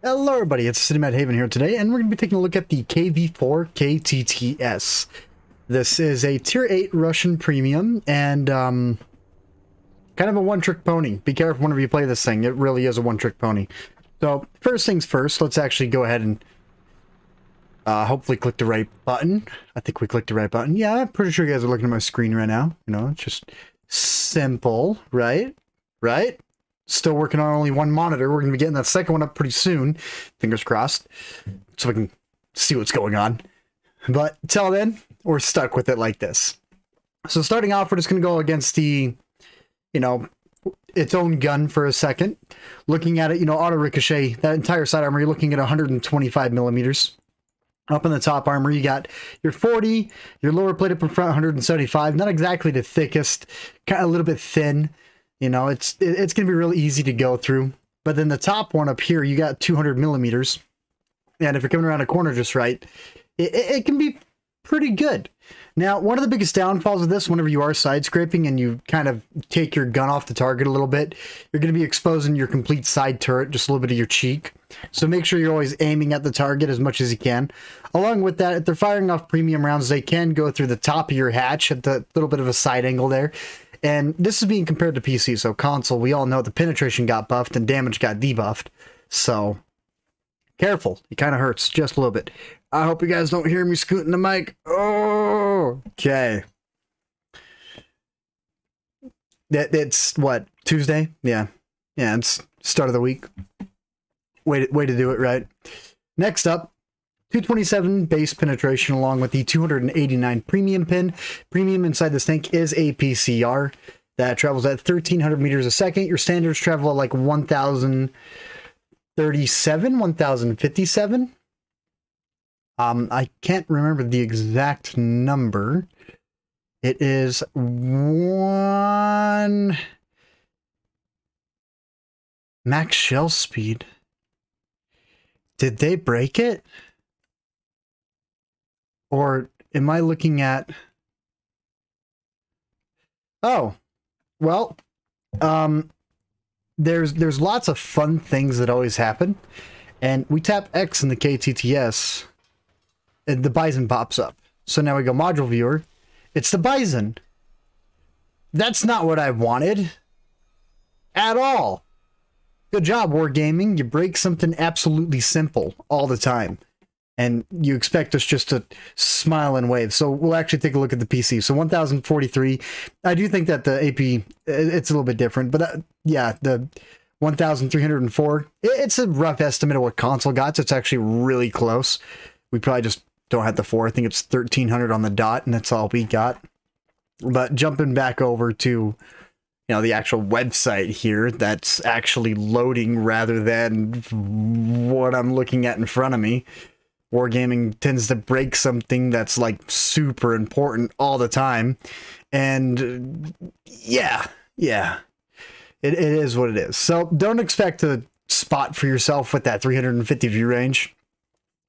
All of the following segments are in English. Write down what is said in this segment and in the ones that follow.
Hello everybody, it's Sod Mad Haven here today, and we're going to be taking a look at the KV-4 KTTS. This is a Tier 8 Russian Premium, and um, kind of a one-trick pony. Be careful whenever you play this thing, it really is a one-trick pony. So, first things first, let's actually go ahead and uh, hopefully click the right button. I think we clicked the right button. Yeah, I'm pretty sure you guys are looking at my screen right now. You know, it's just simple, right? Right? Still working on only one monitor. We're going to be getting that second one up pretty soon. Fingers crossed. So we can see what's going on. But till then, we're stuck with it like this. So starting off, we're just going to go against the, you know, its own gun for a second. Looking at it, you know, auto ricochet, that entire side armor, you're looking at 125 millimeters. Up in the top armor, you got your 40, your lower plate up in front, 175. Not exactly the thickest, kind of a little bit thin. You know, it's it's going to be really easy to go through. But then the top one up here, you got 200 millimeters. And if you're coming around a corner just right, it, it can be pretty good. Now, one of the biggest downfalls of this, whenever you are side scraping and you kind of take your gun off the target a little bit, you're going to be exposing your complete side turret, just a little bit of your cheek. So make sure you're always aiming at the target as much as you can. Along with that, if they're firing off premium rounds, they can go through the top of your hatch at the little bit of a side angle there. And this is being compared to PC, so console, we all know the penetration got buffed and damage got debuffed. So, careful. It kind of hurts just a little bit. I hope you guys don't hear me scooting the mic. Oh, okay. That it's what Tuesday? Yeah, yeah. It's start of the week. Way to, way to do it right. Next up, 227 base penetration along with the 289 premium pin. Premium inside this tank is APCR that travels at 1300 meters a second. Your standards travel at like 1037, 1057. Um, I can't remember the exact number. It is one max shell speed. Did they break it? Or am I looking at... Oh, well, um, there's there's lots of fun things that always happen. And we tap X in the KTTS, and the Bison pops up. So now we go module viewer. It's the Bison. That's not what I wanted. At all. Good job, Wargaming. You break something absolutely simple all the time and you expect us just to smile and wave. So we'll actually take a look at the PC. So 1043. I do think that the AP it's a little bit different, but uh, yeah, the 1304. It's a rough estimate of what console got. So it's actually really close. We probably just don't have the four. I think it's 1300 on the dot, and that's all we got. But jumping back over to you know the actual website here that's actually loading rather than what I'm looking at in front of me wargaming tends to break something that's like super important all the time. And yeah yeah. It, it is what it is. So don't expect to spot for yourself with that 350 view range.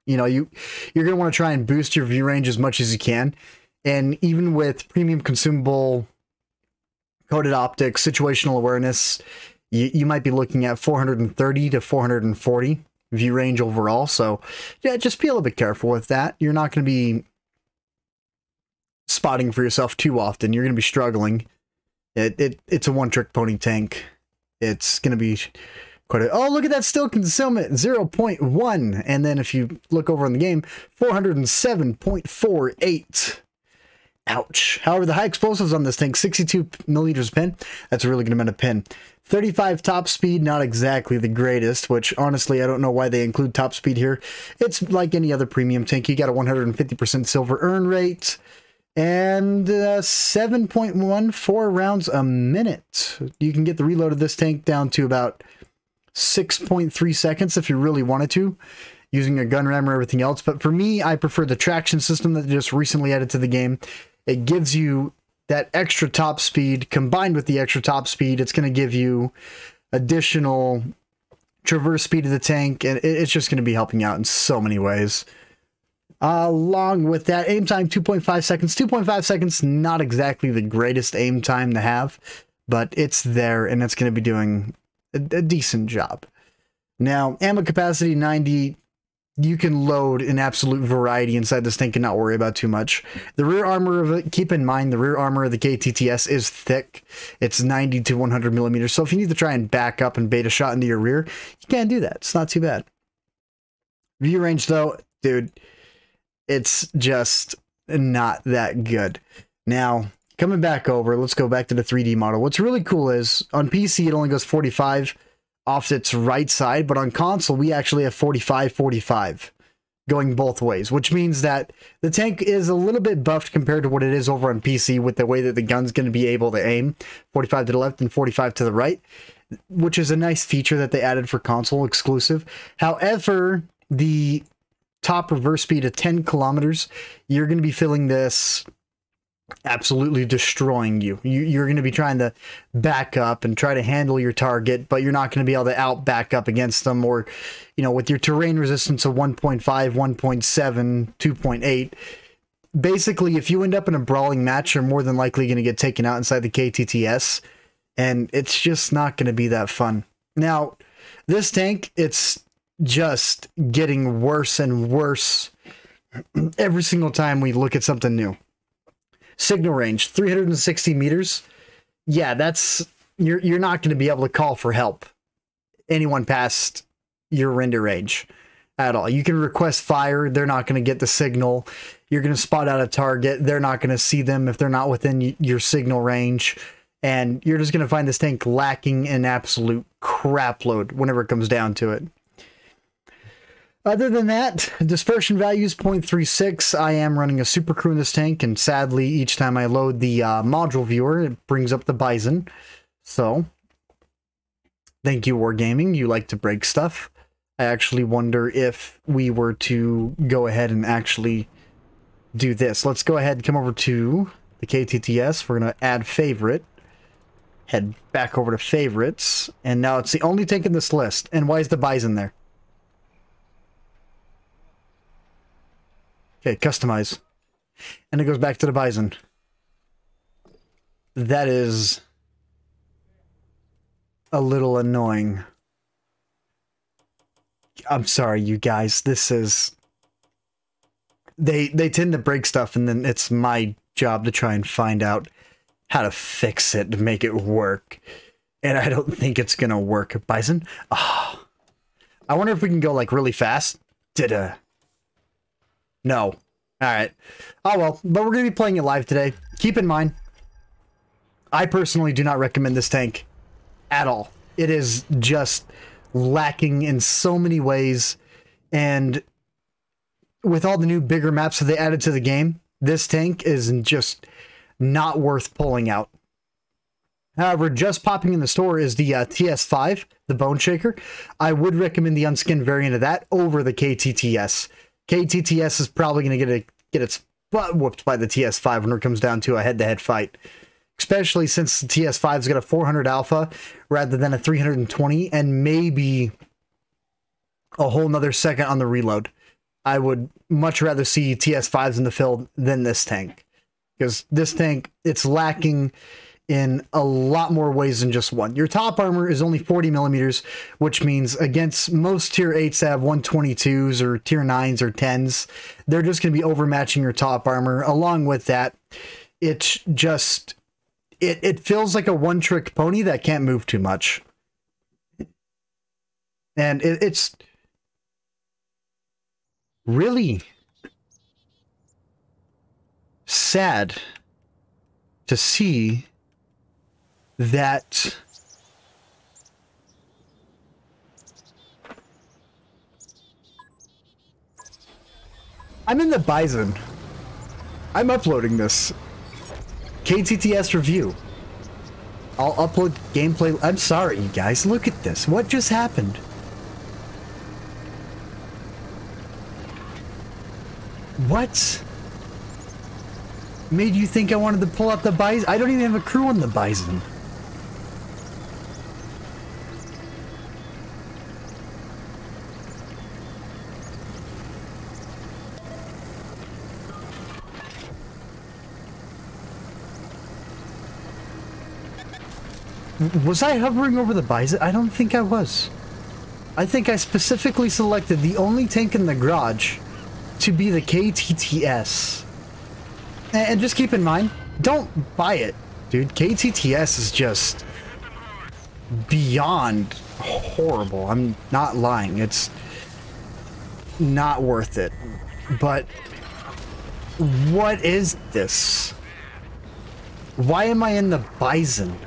You know you you're going to want to try and boost your view range as much as you can. And even with premium consumable coded optics situational awareness you, you might be looking at 430 to 440 view range overall. So yeah, just be a little bit careful with that. You're not going to be spotting for yourself too often. You're going to be struggling. It, it it's a one trick pony tank. It's going to be quite a, oh look at that still concealment 0.1 and then if you look over in the game 407.48 ouch however the high explosives on this tank 62 milliliters pin that's a really good amount of pin 35 top speed, not exactly the greatest, which honestly, I don't know why they include top speed here. It's like any other premium tank. You got a 150% silver earn rate and uh, 7.14 rounds a minute. You can get the reload of this tank down to about 6.3 seconds if you really wanted to using a gun ram or everything else. But for me, I prefer the traction system that just recently added to the game. It gives you that extra top speed combined with the extra top speed, it's going to give you additional traverse speed of the tank, and it's just going to be helping out in so many ways. Along with that, aim time 2.5 seconds. 2.5 seconds, not exactly the greatest aim time to have, but it's there and it's going to be doing a, a decent job. Now, ammo capacity 90, you can load an absolute variety inside this tank and not worry about too much. The rear armor of it, keep in mind, the rear armor of the KTTS is thick. It's 90 to 100 millimeters. So if you need to try and back up and bait a shot into your rear, you can't do that. It's not too bad. View range, though, dude, it's just not that good. Now, coming back over, let's go back to the 3D model. What's really cool is on PC, it only goes 45 off its right side, but on console, we actually have 45 45 going both ways, which means that the tank is a little bit buffed compared to what it is over on PC with the way that the gun's going to be able to aim 45 to the left and 45 to the right, which is a nice feature that they added for console exclusive. However, the top reverse speed of 10 kilometers, you're going to be feeling this absolutely destroying you. you are going to be trying to back up and try to handle your target, but you're not going to be able to out back up against them or, you know, with your terrain resistance of 1.5, 1.7, 2.8. Basically, if you end up in a brawling match, you're more than likely going to get taken out inside the KTTS, and it's just not going to be that fun. Now, this tank, it's just getting worse and worse every single time we look at something new. Signal range, 360 meters. Yeah, that's you're you're not going to be able to call for help anyone past your render range at all. You can request fire, they're not going to get the signal. You're going to spot out a target, they're not going to see them if they're not within your signal range. And you're just going to find this tank lacking an absolute crap load whenever it comes down to it. Other than that, dispersion value is 0.36. I am running a super crew in this tank, and sadly, each time I load the uh, module viewer, it brings up the Bison. So, thank you, Wargaming. You like to break stuff. I actually wonder if we were to go ahead and actually do this. Let's go ahead and come over to the KTTS. We're going to add favorite. Head back over to favorites. And now it's the only tank in this list. And why is the Bison there? Okay, customize. And it goes back to the bison. That is a little annoying. I'm sorry, you guys. This is they they tend to break stuff and then it's my job to try and find out how to fix it to make it work. And I don't think it's gonna work. Bison? Oh. I wonder if we can go like really fast. Did a no. All right. Oh well, but we're going to be playing it live today. Keep in mind, I personally do not recommend this tank at all. It is just lacking in so many ways, and with all the new bigger maps that they added to the game, this tank is just not worth pulling out. However, just popping in the store is the uh, TS5, the Bone Shaker. I would recommend the unskinned variant of that over the KTTS. KTTS is probably going to get a, get its butt whooped by the TS5 when it comes down to a head-to-head fight. Especially since the TS5's got a 400 alpha rather than a 320 and maybe a whole nother second on the reload. I would much rather see TS5s in the field than this tank. Because this tank, it's lacking in a lot more ways than just one. Your top armor is only 40 millimeters, which means against most tier 8s that have 122s or tier 9s or 10s, they're just going to be overmatching your top armor. Along with that, it's just, it, it feels like a one trick pony that can't move too much. And it, it's really sad to see that I'm in the Bison. I'm uploading this. KTTS review. I'll upload gameplay. I'm sorry, you guys. Look at this. What just happened? What? Made you think I wanted to pull out the Bison? I don't even have a crew on the Bison. Was I hovering over the bison? I don't think I was. I think I specifically selected the only tank in the garage to be the KTTS. And just keep in mind, don't buy it, dude. KTTS is just beyond horrible. I'm not lying. It's not worth it. But what is this? Why am I in the Bison?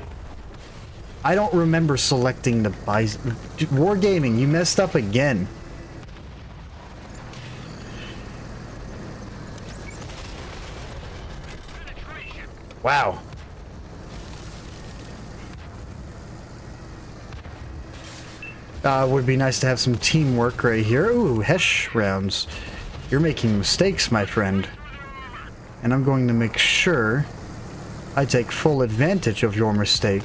I don't remember selecting the Bison. Wargaming, you messed up again. Wow. Uh, would be nice to have some teamwork right here. Ooh, Hesh rounds. You're making mistakes, my friend. And I'm going to make sure I take full advantage of your mistake.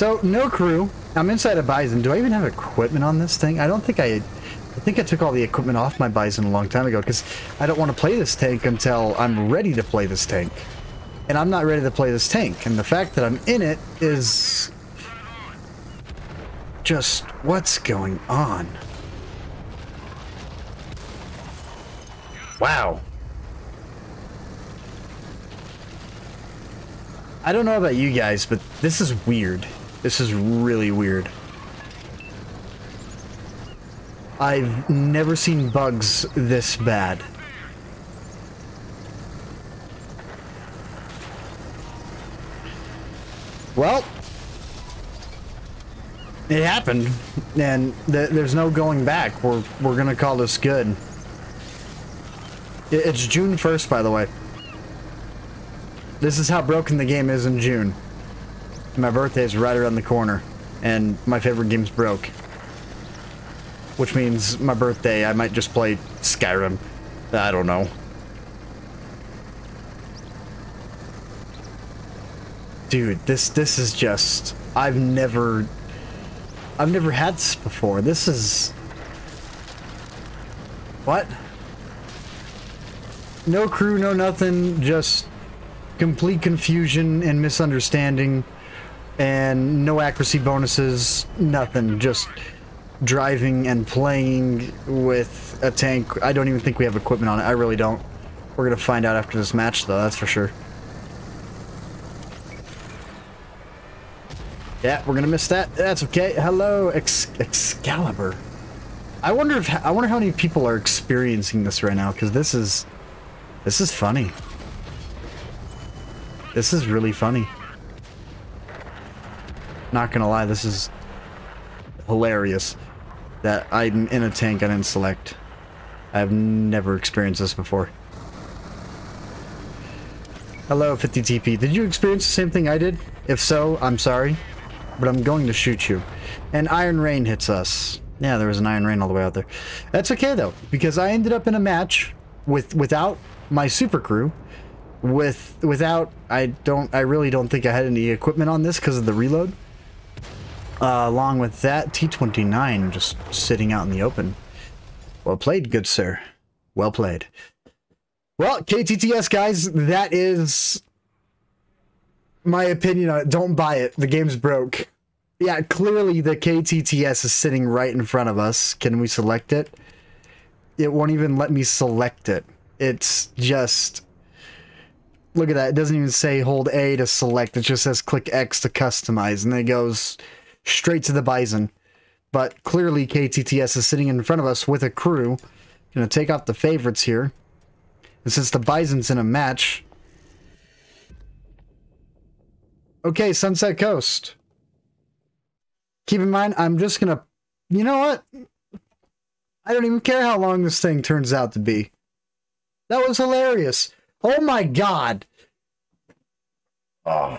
So, no crew. I'm inside a Bison. Do I even have equipment on this thing? I don't think I... I think I took all the equipment off my Bison a long time ago because I don't want to play this tank until I'm ready to play this tank and I'm not ready to play this tank. And the fact that I'm in it is just what's going on? Wow. I don't know about you guys, but this is weird. This is really weird. I've never seen bugs this bad. Well, it happened, and th there's no going back. We're we're gonna call this good. It's June 1st, by the way. This is how broken the game is in June. My birthday is right around the corner, and my favorite game's broke. Which means my birthday, I might just play Skyrim. I don't know. Dude, this this is just I've never I've never had this before. This is What? No crew, no nothing, just complete confusion and misunderstanding and no accuracy bonuses, nothing, just driving and playing with a tank. I don't even think we have equipment on it. I really don't. We're going to find out after this match though, that's for sure. Yeah, we're gonna miss that. That's okay. Hello, Ex Excalibur. I wonder if I wonder how many people are experiencing this right now because this is this is funny. This is really funny. Not gonna lie, this is hilarious that I'm in a tank I didn't select. I've never experienced this before. Hello, 50TP. Did you experience the same thing I did? If so, I'm sorry but I'm going to shoot you. And Iron Rain hits us. Yeah, there was an Iron Rain all the way out there. That's okay, though, because I ended up in a match with without my super crew. With without I don't I really don't think I had any equipment on this because of the reload. Uh, along with that, T29 just sitting out in the open. Well played, good sir. Well played. Well, KTTS guys, that is my opinion on it. Don't buy it. The game's broke. Yeah, clearly the KTTS is sitting right in front of us. Can we select it? It won't even let me select it. It's just... Look at that. It doesn't even say hold A to select. It just says click X to customize. And it goes straight to the Bison. But clearly KTTS is sitting in front of us with a crew. Gonna take off the favorites here. And since the Bison's in a match, Okay, Sunset Coast. Keep in mind, I'm just gonna... You know what? I don't even care how long this thing turns out to be. That was hilarious. Oh my god. Oh.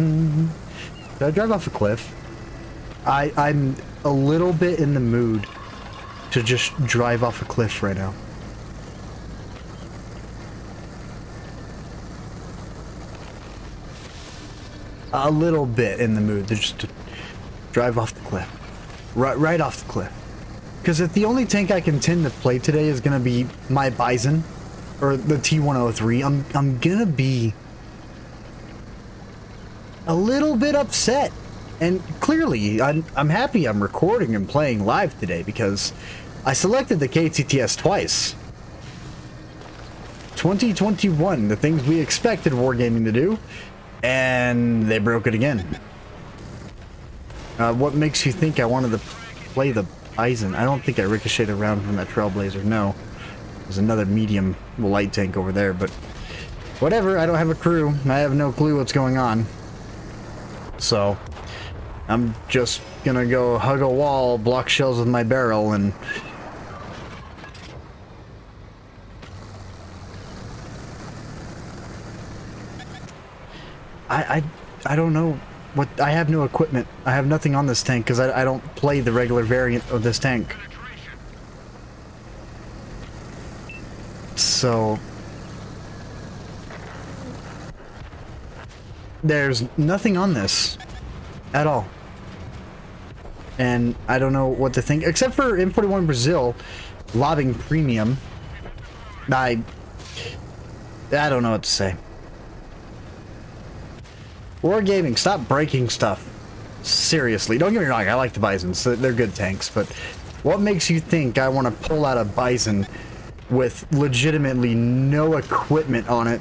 Mm-hmm. Did I drive off a cliff? I I'm a little bit in the mood to just drive off a cliff right now. A little bit in the mood to just to drive off the cliff. Right, right off the cliff. Because if the only tank I can tend to play today is going to be my Bison, or the T-103, I'm, I'm going to be a little bit upset. And clearly, I'm, I'm happy I'm recording and playing live today because I selected the KTTS twice. 2021, the things we expected Wargaming to do, and they broke it again. Uh, what makes you think I wanted to play the Bison? I don't think I ricocheted around from that Trailblazer, no. There's another medium light tank over there, but whatever, I don't have a crew. I have no clue what's going on. So, I'm just gonna go hug a wall, block shells with my barrel, and... I, I, I don't know what... I have no equipment. I have nothing on this tank, because I, I don't play the regular variant of this tank. So... There's nothing on this at all. And I don't know what to think, except for M41 Brazil lobbing premium. I, I don't know what to say. Wargaming, stop breaking stuff. Seriously, don't get me wrong, I like the Bisons, they're good tanks, but what makes you think I want to pull out a Bison with legitimately no equipment on it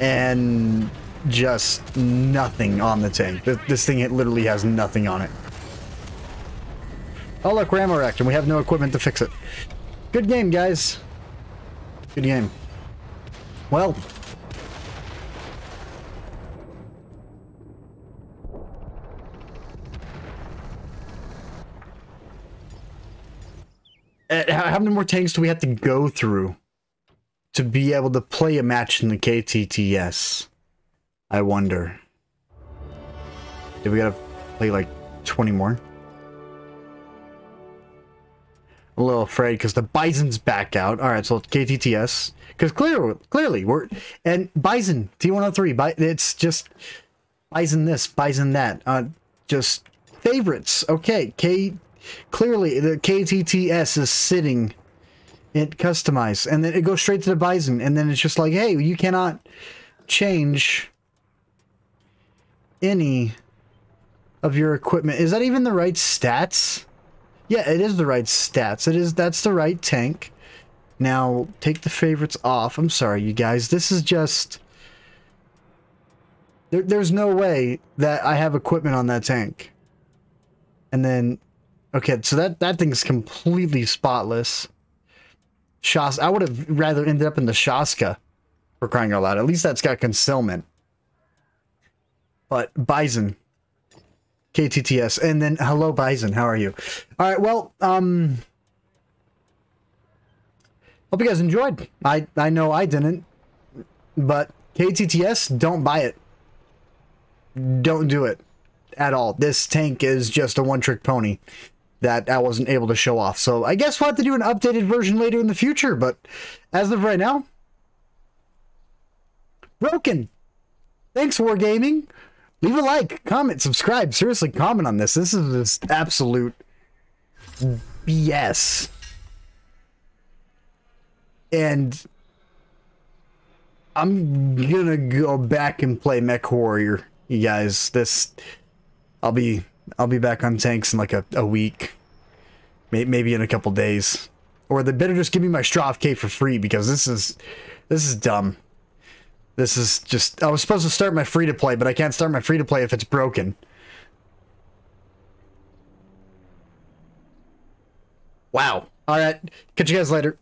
and just nothing on the tank. This thing it literally has nothing on it. Oh look, Rammo and We have no equipment to fix it. Good game, guys. Good game. Well. Uh, how many more tanks do we have to go through to be able to play a match in the KTTS? I wonder. Did we gotta play like 20 more? a little afraid because the Bison's back out. All right, so KTTS. Because clearly, clearly, we're... And Bison, T103, it's just Bison this, Bison that. Uh, just favorites. Okay, K... Clearly, the KTTS is sitting in customize, and then it goes straight to the Bison, and then it's just like, hey, you cannot change any of your equipment. Is that even the right stats? Yeah, it is the right stats. It is that's the right tank. Now, take the favorites off. I'm sorry, you guys. This is just there, there's no way that I have equipment on that tank. And then okay, so that that thing's completely spotless. Shas I would have rather ended up in the Shaska for crying out loud. At least that's got concealment. But Bison. KTTS. And then, hello, Bison. How are you? All right, well, um... Hope you guys enjoyed. I, I know I didn't. But KTTS, don't buy it. Don't do it. At all. This tank is just a one-trick pony that I wasn't able to show off. So I guess we'll have to do an updated version later in the future. But as of right now, broken. Thanks, Wargaming. Leave a like, comment, subscribe. Seriously, comment on this. This is just absolute BS. And I'm gonna go back and play Mech Warrior, you guys. This, I'll be, I'll be back on tanks in like a, a week, maybe in a couple days, or they better just give me my Straf K for free because this is, this is dumb. This is just... I was supposed to start my free-to-play, but I can't start my free-to-play if it's broken. Wow. Alright. Catch you guys later.